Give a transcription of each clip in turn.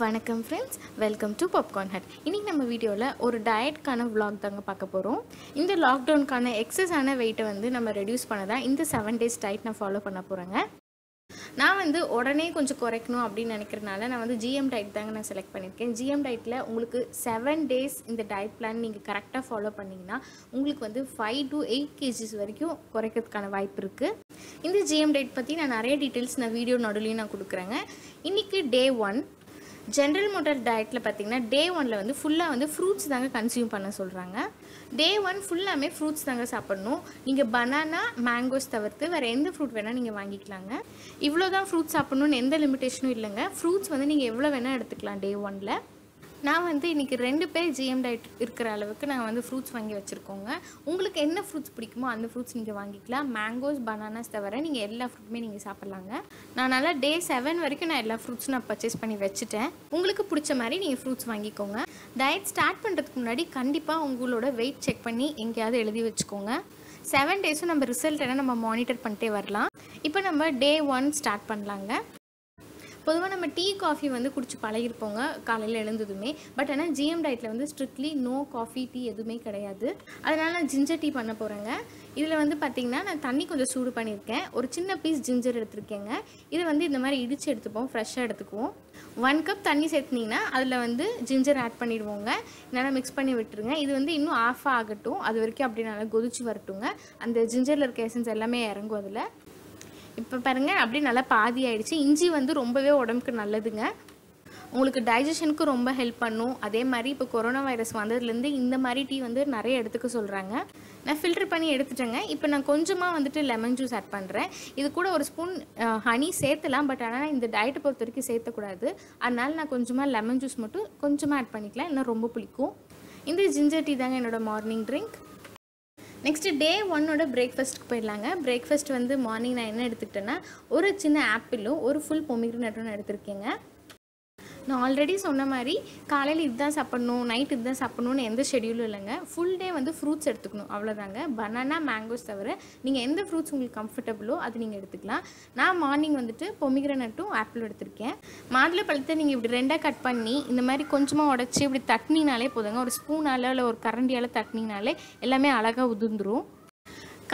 வணக்கம் friends welcome to popcorn head இன்றைக்கி நம்ம வீடியோவில் ஒரு டயட்கான விலாக் தாங்க பார்க்க போகிறோம் இந்த லாக்டவுனுக்கான எக்ஸஸான வெயிட்டை வந்து நம்ம ரெடியூஸ் பண்ண தான் இந்த செவன் டேஸ் டயட் நான் ஃபாலோ பண்ண போகிறேங்க நான் வந்து உடனே கொஞ்சம் குறைக்கணும் அப்படின்னு நினைக்கிறனால நான் வந்து ஜிஎம் டயட் தாங்க நான் செலக்ட் பண்ணியிருக்கேன். ஜிஎம் டயட்டில் உங்களுக்கு செவன் டேஸ் இந்த டயட் பிளான் நீங்கள் கரெக்டாக ஃபாலோ பண்ணிங்கன்னா உங்களுக்கு வந்து ஃபைவ் டு எயிட் கேஜிஸ் வரைக்கும் குறைக்கிறதுக்கான வாய்ப்பு இருக்குது இந்த ஜிஎம் டயட் பற்றி நான் நிறைய டீட்டெயில்ஸ் நான் வீடியோ நடுலையும் நான் கொடுக்குறேங்க. இன்றைக்கி டே ஒன் ஜென்ரல் மோட்டர் டயட்டில் பார்த்தீங்கன்னா டே ஒனில் வந்து ஃபுல்லாக வந்து ஃப்ரூட்ஸ் தாங்க கன்சியூம் பண்ண சொல்கிறாங்க டே ஒன் ஃபுல்லாமே ஃப்ரூட்ஸ் தாங்க சாப்பிடணும். நீங்கள் பனானா மேங்கோஸ் தவிர்த்து வேறு எந்த ஃப்ரூட் வேணால் நீங்கள் வாங்கிக்கலாங்க. இவ்வளோ தான் ஃப்ரூட்ஸ் சாப்பிட்ணுன்னு எந்த லிமிட்டேஷனும் இல்லைங்க. ஃப்ரூட்ஸ் வந்து நீங்கள் எவ்வளோ வேணால் எடுத்துக்கலாம் டே ஒனில் நான் வந்து இன்றைக்கி ரெண்டு பேர் ஜிஎம் டயட் இருக்கிற அளவுக்கு நான் வந்து ஃப்ரூட்ஸ் வாங்கி வச்சுருக்கோங்க. உங்களுக்கு என்ன ஃப்ரூட்ஸ் பிடிக்குமோ அந்த ஃப்ரூட்ஸ் நீங்கள் வாங்கிக்கலாம். மேங்கோஸ் பனானாஸ் தவிர நீங்கள் எல்லா ஃப்ரூட்டுமே நீங்கள் சாப்பிட்லாங்க. நான் நல்லா டே செவன் வரைக்கும் நான் எல்லா ஃப்ரூட்ஸும் நான் பர்ச்சேஸ் பண்ணி வச்சுட்டேன். உங்களுக்கு பிடிச்ச மாதிரி நீங்கள் ஃப்ரூட்ஸ் வாங்கிக்கோங்க. டயட் ஸ்டார்ட் பண்ணுறதுக்கு முன்னாடி கண்டிப்பாக உங்களோட வெயிட் செக் பண்ணி எங்கேயாவது எழுதி வச்சுக்கோங்க. செவன் டேஸும் நம்ம ரிசல்ட் என்ன நம்ம மானிட்டர் பண்ணிட்டே வரலாம். இப்போ நம்ம டே ஒன் ஸ்டார்ட் பண்ணலாங்க. பொதுவாக நம்ம டீ காஃபி வந்து குடிச்சு பழகிருப்போங்க காலையில் எழுந்ததுமே. பட் ஆனால் ஜிஎம் டயட்டில் வந்து ஸ்ட்ரிக்ட்லி நோ காஃபி டீ எதுவுமே கிடையாது. அதனால் நான் ஜிஞ்சர் டீ பண்ண போகிறேங்க இதில் வந்து பார்த்திங்கன்னா நான் தண்ணி கொஞ்சம் சூடு பண்ணியிருக்கேன். ஒரு சின்ன பீஸ் ஜிஞ்சர் எடுத்திருக்கேங்க. இதை வந்து இந்த மாதிரி இடித்து எடுத்துப்போம் ஃப்ரெஷ்ஷாக எடுத்துக்குவோம். ஒன் கப் தண்ணி சேர்த்துனிங்கன்னா அதில் வந்து ஜிஞ்சர் ஆட் பண்ணிடுவோங்க. நல்லா மிக்ஸ் பண்ணி விட்டுருங்க. இது வந்து இன்னும் ஆஃப் ஆகட்டும். அது வரைக்கும் அப்படி நல்லா கொதிச்சு வரட்டுங்க. அந்த ஜிஞ்சரில் இருக்க எசன்ஸ் எல்லாமே இறங்கும் அதில். இப்போ பாருங்கள் அப்படியே நல்லா பாதி ஆயிடுச்சு. இஞ்சி வந்து ரொம்பவே உடம்புக்கு நல்லதுங்க. உங்களுக்கு டைஜஷனுக்கு ரொம்ப ஹெல்ப் பண்ணும். அதே மாதிரி இப்போ கொரோனா வைரஸ் வந்ததுலேருந்து இந்த மாதிரி டீ வந்து நிறைய எடுத்துக்க சொல்கிறாங்க நான் ஃபில்டர் பண்ணி எடுத்துட்டேங்க. இப்போ நான் கொஞ்சமாக வந்துட்டு லெமன் ஜூஸ் ஆட் பண்ணுறேன் இது கூட ஒரு ஸ்பூன் ஹனி சேர்த்துலாம் பட் ஆனால் இந்த டயட்டை பொறுத்த வரைக்கும் சேர்த்தக்கூடாது. அதனால் நான் கொஞ்சமாக லெமன் ஜூஸ் மட்டும் கொஞ்சமாக ஆட் பண்ணிக்கலாம். இன்னும் ரொம்ப பிடிக்கும் இந்த ஜிஞ்சர் டீ தாங்க என்னோடய மார்னிங் ட்ரிங்க் நெக்ஸ்ட்டு டே ஒன்னோட பிரேக்ஃபாஸ்ட்டுக்கு போயிடலாங்க. பிரேக்ஃபாஸ்ட் வந்து மார்னிங் நான் என்ன எடுத்துக்கிட்டேன்னா ஒரு சின்ன ஆப்பிளும் ஒரு ஃபுல் பொமிக்ரனட்டும் எடுத்திருக்கேங்க. நான் ஆல்ரெடி சொன்ன மாதிரி காலையில் இதுதான் சாப்பிட்ணும் நைட் இதுதான் சாப்பிட்ணுன்னு எந்த ஷெடியூலும் இல்லைங்க. ஃபுல் டே வந்து ஃப்ரூட்ஸ் எடுத்துக்கணும் அவ்வளோதாங்க பனானா மேங்கோஸ் தவிர நீங்கள் எந்த ஃப்ரூட்ஸ் உங்களுக்கு கம்ஃபர்டபுளோ அது நீங்கள் எடுத்துக்கலாம். நான் மார்னிங் வந்துட்டு பொமிக்ரனட்டும் ஆப்பிள் எடுத்திருக்கேன். மாதுளை பழத்தை நீங்கள் இப்படி ரெண்டாக கட் பண்ணி இந்த மாதிரி கொஞ்சமாக உடச்சி இப்படி தட்டினீங்கனாலே போதுங்க. ஒரு ஸ்பூனால் இல்லை ஒரு கரண்டியால் தட்டினீங்கனாலே எல்லாமே அழகாக உதிர்ந்துரும்.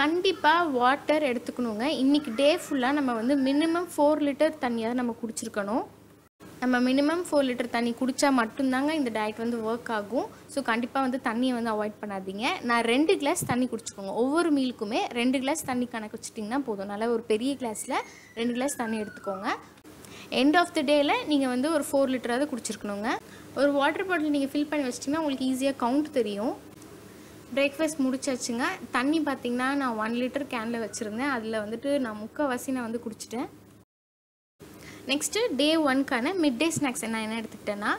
கண்டிப்பாக வாட்டர் எடுத்துக்கணுங்க. இன்றைக்கி டே ஃபுல்லாக நம்ம வந்து மினிமம் ஃபோர் லிட்டர் தண்ணியாக நம்ம குடிச்சிருக்கணும். நம்ம மினிமம் ஃபோர் லிட்டர் தண்ணி குடித்தா மட்டும்தாங்க இந்த டயட் வந்து ஒர்க் ஆகும். ஸோ கண்டிப்பாக வந்து தண்ணியை வந்து அவாய்ட் பண்ணாதீங்க. நான் ரெண்டு கிளாஸ் தண்ணி குடிச்சுக்கோங்க. ஒவ்வொரு மீலுக்குமே ரெண்டு கிளாஸ் தண்ணி கணக்கு வச்சிட்டிங்கன்னா போதும். நல்லா ஒரு பெரிய கிளாஸில் ரெண்டு கிளாஸ் தண்ணி எடுத்துக்கோங்க. எண்ட் ஆஃப் த டேயில் நீங்கள் வந்து ஒரு ஃபோர் லிட்டராவது குடிச்சிருக்கணுங்க. ஒரு வாட்டர் பாட்டில் நீங்கள் ஃபில் பண்ணி வச்சிட்டிங்கன்னா உங்களுக்கு ஈஸியாக கவுண்ட் தெரியும். பிரேக்ஃபாஸ்ட் முடிச்சாச்சுங்க. தண்ணி பார்த்திங்கன்னா நான் ஒன் லிட்டர் கேனில் வச்சுருந்தேன். அதில் வந்துட்டு நான் முக்கால்வாசி நான் வந்து குடிச்சிட்டேன். நெக்ஸ்ட்டு டே ஒன்க்கான மிட் டே ஸ்நாக்ஸ் நான் என்ன எடுத்துக்கிட்டேன்னா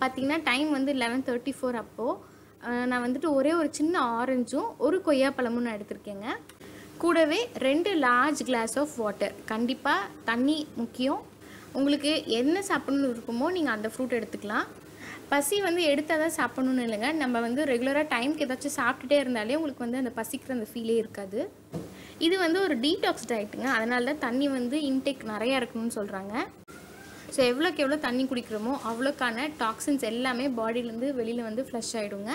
பார்த்தீங்கன்னா டைம் வந்து லெவன் தேர்ட்டி ஃபோர் அப்போது நான் வந்துட்டு ஒரே ஒரு சின்ன ஆரஞ்சும் ஒரு கொய்யாப்பழமும் நான் எடுத்திருக்கேங்க. கூடவே ரெண்டு லார்ஜ் கிளாஸ் ஆஃப் வாட்டர் கண்டிப்பாக தண்ணி முக்கியம். உங்களுக்கு என்ன சாப்பிடணும்னு இருக்குமோ நீங்கள் அந்த ஃப்ரூட் எடுத்துக்கலாம். பசி வந்து எடுத்தால் தான் சாப்பிடணும்னு இல்லைங்க. நம்ம வந்து ரெகுலராக டைம்க்கு ஏதாச்சும் சாப்பிட்டுட்டே இருந்தாலே உங்களுக்கு வந்து அந்த பசிக்கிற அந்த ஃபீலே இருக்காது. இது வந்து ஒரு டீடாக்ஸ் டயட்டுங்க அதனால தான் தண்ணி வந்து இன்டேக் நிறையா இருக்கணும்னு சொல்கிறாங்க ஸோ எவ்வளோக்கு எவ்வளோ தண்ணி குடிக்கிறோமோ அவ்வளோக்கான டாக்ஸின்ஸ் எல்லாமே பாடியிலேருந்து வெளியில் வந்து ஃப்ளஷ் ஆகிடுங்க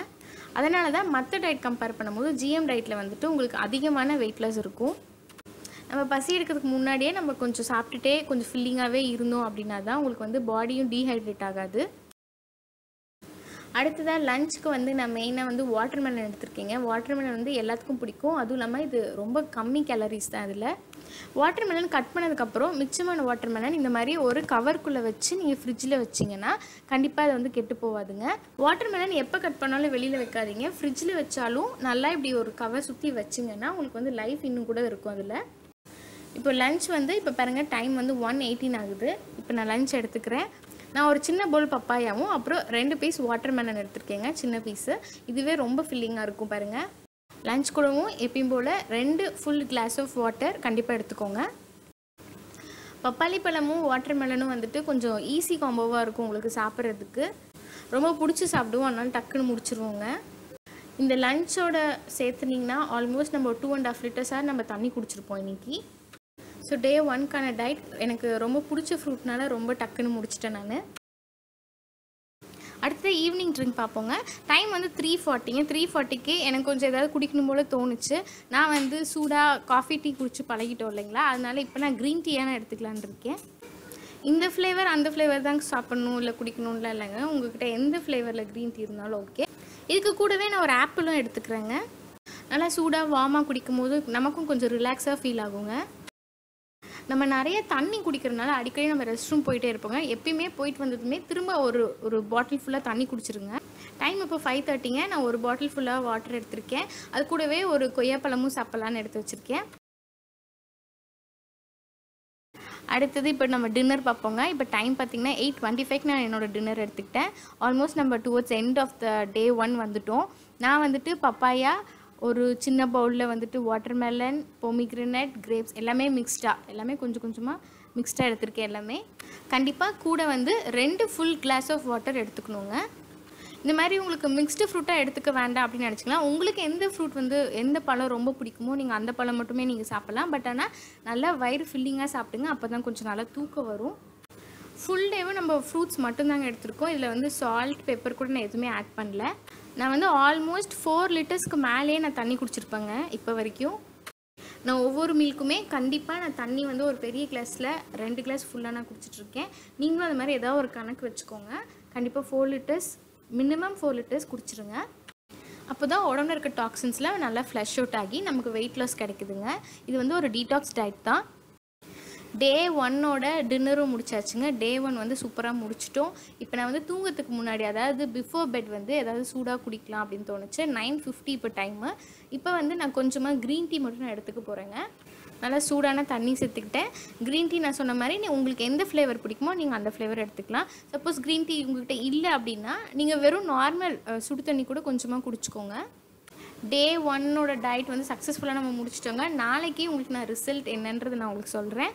அதனால தான் மற்ற டயட் கம்பேர் பண்ணும்போது ஜிஎம் டயட்டில் வந்துட்டு உங்களுக்கு அதிகமான வெயிட் லாஸ் இருக்கும். நம்ம பசி எடுக்கிறதுக்கு முன்னாடியே நம்ம கொஞ்சம் சாப்பிட்டுட்டே கொஞ்சம் ஃபில்லிங்காகவே இருந்தோம் அப்படின்னா தான் உங்களுக்கு வந்து பாடியும் டீஹைட்ரேட் ஆகாது. அடுத்ததாக லஞ்சுக்கு வந்து நான் மெயினாக வந்து வாட்டர்மெலன் எடுத்திருக்கேங்க. வாட்டர்மெலன் வந்து எல்லாத்துக்கும் பிடிக்கும். அதுவும் இல்லாமல் இது ரொம்ப கம்மி கேலரிஸ் தான் இதில். வாட்டர்மெலன் கட் பண்ணதுக்கப்புறம் மிச்சமான வாட்டர்மெலன் இந்த மாதிரி ஒரு கவர்க்குள்ளே வச்சு நீங்கள் ஃப்ரிட்ஜில் வச்சிங்கன்னா கண்டிப்பாக அது வந்து கெட்டு போகாதுங்க வாட்டர்மெலன் எப்போ கட் பண்ணாலும் வெளியில் வைக்காதீங்க. ஃப்ரிட்ஜில் வச்சாலும் நல்லா இப்படி ஒரு கவர் சுற்றி வச்சிங்கன்னா உங்களுக்கு வந்து லைஃப் இன்னும் கூட இருக்கும் அதில். இப்போ லஞ்ச் வந்து இப்போ பாருங்கள் டைம் வந்து ஒன் எயிட்டீன் ஆகுது. இப்போ நான் லஞ்ச் எடுத்துக்கிறேன். நான் ஒரு சின்ன போல் பப்பாயாவும் அப்புறம் ரெண்டு பீஸ் வாட்டர் மெலன் எடுத்திருக்கேங்க சின்ன பீஸு இதுவே ரொம்ப ஃபில்லிங்காக இருக்கும் பாருங்கள் லஞ்ச் கூடவும் எப்பயும் போல் ரெண்டு ஃபுல் கிளாஸ் ஆஃப் வாட்டர் கண்டிப்பாக எடுத்துக்கோங்க. பப்பாளி பழமும் வாட்டர் மெலனும் வந்துட்டு கொஞ்சம் ஈஸி காம்போவாக இருக்கும் உங்களுக்கு சாப்பிட்றதுக்கு. ரொம்ப பிடிச்சி சாப்பிடுவோம் அதனால டக்குன்னு முடிச்சிருவோங்க. இந்த லஞ்சோட சேர்த்துனிங்கன்னா ஆல்மோஸ்ட் நம்ம டூ அண்ட் ஆஃப் லிட்டர்ஸாக நம்ம தண்ணி குடிச்சிருப்போம் இன்றைக்கி ஸோ டே ஒன்க்கான டயட் எனக்கு ரொம்ப பிடிச்ச ஃப்ரூட்னால ரொம்ப டக்குன்னு முடிச்சிட்டேன் நான். அடுத்து ஈவினிங் ட்ரிங்க் பார்ப்போங்க. டைம் வந்து த்ரீ ஃபார்ட்டிங்க த்ரீ ஃபார்ட்டிக்கு எனக்கு கொஞ்சம் ஏதாவது குடிக்கணும் போல் தோணுச்சு. நான் வந்து சூடாக காஃபி டீ குடிச்சு பழகிட்டோம் இல்லைங்களா? அதனால இப்போ நான் க்ரீன் டீயான எடுத்துக்கலான்னு இருக்கேன். இந்த ஃப்ளேவர் அந்த ஃப்ளேவர் தான் சாப்பிட்ணும் இல்லை குடிக்கணும்லாம் இல்லைங்க. உங்ககிட்ட எந்த ஃப்ளேவரில் க்ரீன் டீ இருந்தாலும் ஓகே இதுக்கு கூடவே நான் ஒரு ஆப்பிளும் எடுத்துக்கிறேங்க. நல்லா சூடாக வார்மாக குடிக்கும் போது நமக்கும் கொஞ்சம் ரிலாக்ஸாக ஃபீல் ஆகுங்க. நம்ம நிறைய தண்ணி குடிக்கிறதுனால அடிக்கடி நம்ம ரெஸ்ட் ரூம் போயிட்டே இருப்போங்க. எப்பயுமே போயிட்டு வந்ததுமே திரும்ப ஒரு ஒரு பாட்டில் ஃபுல்லாக தண்ணி குடிச்சிருங்க. டைம் இப்போ ஃபைவ் தேர்ட்டிங்க நான் ஒரு பாட்டில் ஃபுல்லாக வாட்டர் எடுத்திருக்கேன். அது கூடவே ஒரு கொய்யாப்பழமும் சாப்பிட்லான்னு எடுத்து வச்சுருக்கேன். அடுத்தது இப்போ நம்ம டின்னர் பார்ப்போங்க. இப்போ டைம் பார்த்தீங்கன்னா எயிட் டுவெண்ட்டி ஃபைவ் நான் என்னோட டின்னர் எடுத்துக்கிட்டேன். ஆல்மோஸ்ட் நம்ம towards end of the day one வந்துட்டோம். நான் வந்துட்டு பப்பாயா ஒரு சின்ன பவுலில் வந்துட்டு வாட்டர்மெலன் பொமிக்ரினட் கிரேப்ஸ் எல்லாமே மிக்ஸ்டாக எல்லாமே கொஞ்சம் கொஞ்சமாக மிக்ஸ்டாக எடுத்திருக்கேன் எல்லாமே. கண்டிப்பாக கூட வந்து ரெண்டு ஃபுல் கிளாஸ் ஆஃப் வாட்டர் எடுத்துக்கணுங்க. இந்த மாதிரி உங்களுக்கு மிக்ஸ்டு ஃப்ரூட்டாக எடுத்துக்க வேண்டாம் அப்படின்னு நினச்சிக்கலாம். உங்களுக்கு எந்த ஃப்ரூட் வந்து எந்த பழம் ரொம்ப பிடிக்குமோ நீங்கள் அந்த பழம் மட்டுமே நீங்கள் சாப்பிட்லாம். பட் ஆனால் நல்லா வயிறு ஃபில்லிங்காக சாப்பிடுங்க. அப்போ தான் கொஞ்சம் நல்லா தூக்கம் வரும். ஃபுல் டேவும் நம்ம ஃப்ரூட்ஸ் மட்டும்தாங்க எடுத்திருக்கோம். இதில் வந்து சால்ட் பெப்பர் கூட நான் எதுவுமே ஆட் பண்ணல. நான் வந்து ஆல்மோஸ்ட் ஃபோர் லிட்டர்ஸ்க்கு மேலேயே நான் தண்ணி குடிச்சிருப்பேங்க இப்போ வரைக்கும். நான் ஒவ்வொரு மீல்க்குமே கண்டிப்பாக நான் தண்ணி வந்து ஒரு பெரிய கிளாஸில் ரெண்டு கிளாஸ் ஃபுல்லாக நான் குடிச்சிட்ருக்கேன் நீங்களும் அது மாதிரி ஏதாவது ஒரு கணக்கு வச்சுக்கோங்க. கண்டிப்பாக four litres minimum four litres குடிச்சிருங்க. அப்போ தான் உடம்புல இருக்க டாக்ஸின்ஸ்லாம் நல்லா ஃப்ளஷ் அவுட் ஆகி நமக்கு வெயிட் லாஸ் கிடைக்குதுங்க. இது வந்து ஒரு டீடாக்ஸ் டயட் தான். டே ஒன்னோட டின்னரும் முடிச்சாச்சுங்க. டே ஒன் வந்து சூப்பராக முடிச்சிட்டோம். இப்போ நான் வந்து தூங்கத்துக்கு முன்னாடி அதாவது பிஃபோர் பெட் வந்து ஏதாவது சூடாக குடிக்கலாம் அப்படின்னு தோணுச்சு. நைன் ஃபிஃப்டி இப்போ டைமு இப்போ வந்து நான் கொஞ்சமாக க்ரீன் டீ மட்டும் நான் எடுத்துக்க போகிறேங்க நல்லா சூடான தண்ணி சேர்த்துக்கிட்டேன். க்ரீன் டீ நான் சொன்ன மாதிரி நீ உங்களுக்கு எந்த ஃப்ளேவர் பிடிக்குமோ நீங்கள் அந்த ஃப்ளேவர் எடுத்துக்கலாம். சப்போஸ் க்ரீன் டீ உங்கள்கிட்ட இல்லை அப்படின்னா நீங்கள் வெறும் நார்மல் சுடு தண்ணி கூட கொஞ்சமாக குடிச்சிக்கோங்க. டே ஒன்னோட டயட் வந்து சக்ஸஸ்ஃபுல்லாக நம்ம முடிச்சிட்டோங்க. நாளைக்கு உங்களுக்கு நான் ரிசல்ட் என்னன்றது நான் உங்களுக்கு சொல்கிறேன்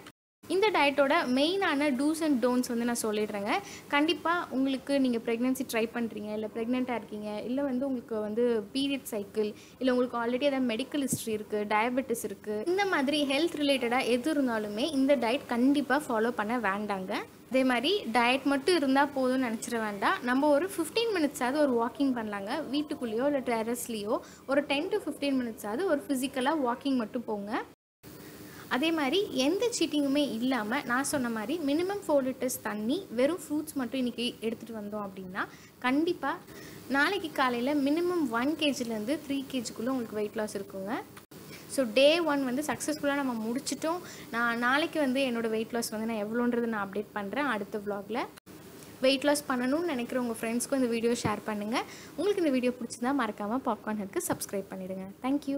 இந்த டயட்டோட மெயினான டூஸ் அண்ட் டோன்ஸ் வந்து நான் சொல்லிடுறேங்க. கண்டிப்பாக உங்களுக்கு நீங்கள் ப்ரெக்னென்சி ட்ரை பண்ணுறீங்க இல்லை ப்ரெக்னெண்ட்டாக இருக்கீங்க இல்லை வந்து உங்களுக்கு வந்து பீரியட் சைக்கிள் இல்லை உங்களுக்கு ஆல்ரெடி ஏதாவது மெடிக்கல் ஹிஸ்ட்ரி இருக்குது டயபெட்டிஸ் இருக்குது இந்த மாதிரி ஹெல்த் ரிலேட்டடாக எது இருந்தாலுமே இந்த டயட் கண்டிப்பாக ஃபாலோ பண்ண வேண்டாங்க. அதே மாதிரி டயட் மட்டும் இருந்தால் போதும்னு நினச்சிட வேண்டாம். நம்ம ஒரு ஃபிஃப்டீன் மினிட்ஸாவது ஒரு வாக்கிங் பண்ணலாங்க. வீட்டுக்குள்ளேயோ இல்லை டெரஸ்லேயோ ஒரு டென் டு ஃபிஃப்டீன் மினிட்ஸாவது ஒரு ஃபிசிக்கலாக வாக்கிங் மட்டும் போங்க. அதே மாதிரி எந்த சீட்டிங்குமே இல்லாமல் நான் சொன்ன மாதிரி மினிமம் ஃபோர் லிட்டர்ஸ் தண்ணி வெறும் ஃப்ரூட்ஸ் மட்டும் இன்றைக்கி எடுத்துகிட்டு வந்தோம் அப்படின்னா கண்டிப்பாக நாளைக்கு காலையில் மினிமம் ஒன் கேஜிலேருந்து த்ரீ கேஜிக்குள்ளே உங்களுக்கு வெயிட் லாஸ் இருக்குங்க. ஸோ டே ஒன் வந்து சக்ஸஸ்ஃபுல்லாக நம்ம முடிச்சிட்டோம். நான் நாளைக்கு வந்து என்னோடய வெயிட் லாஸ் வந்து நான் எவ்வளோன்றது நான் அப்டேட் பண்ணுறேன் அடுத்த வ்ளாகில் வெயிட் லாஸ் பண்ணணும்னு நினைக்கிற உங்கள் ஃப்ரெண்ட்ஸ்க்கும் இந்த வீடியோ ஷேர் பண்ணுங்கள் உங்களுக்கு இந்த வீடியோ பிடிச்சிருந்தா மறக்காமல் பாப்கார்ன் ஹெட்க்கு சப்ஸ்கிரைப் பண்ணிவிடுங்க தேங்க்யூ